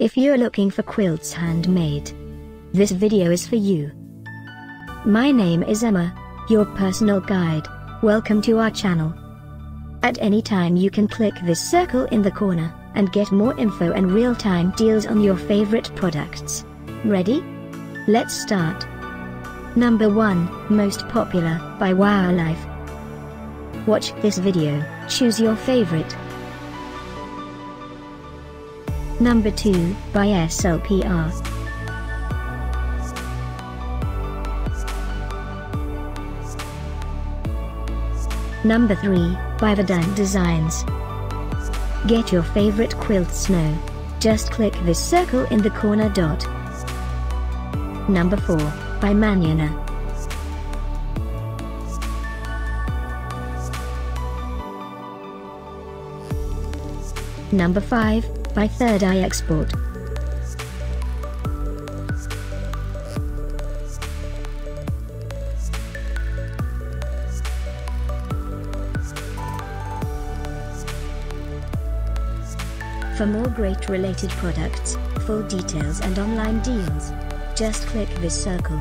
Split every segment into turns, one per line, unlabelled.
If you're looking for quilts handmade, this video is for you. My name is Emma, your personal guide. Welcome to our channel. At any time you can click this circle in the corner, and get more info and real-time deals on your favorite products. Ready? Let's start. Number 1, Most Popular, by Wowelife. Watch this video, choose your favorite. Number 2, by SLPR. Number 3, by Verdant Designs. Get your favorite quilts now. Just click this circle in the corner dot. Number 4, by Maniona. Number 5, by Third Eye Export. For more great related products, full details and online deals, just click this circle.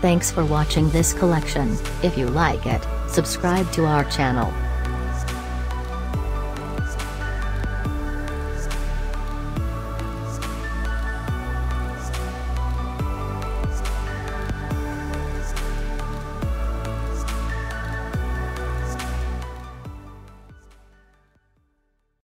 Thanks for watching this collection. If you like it, subscribe to our channel.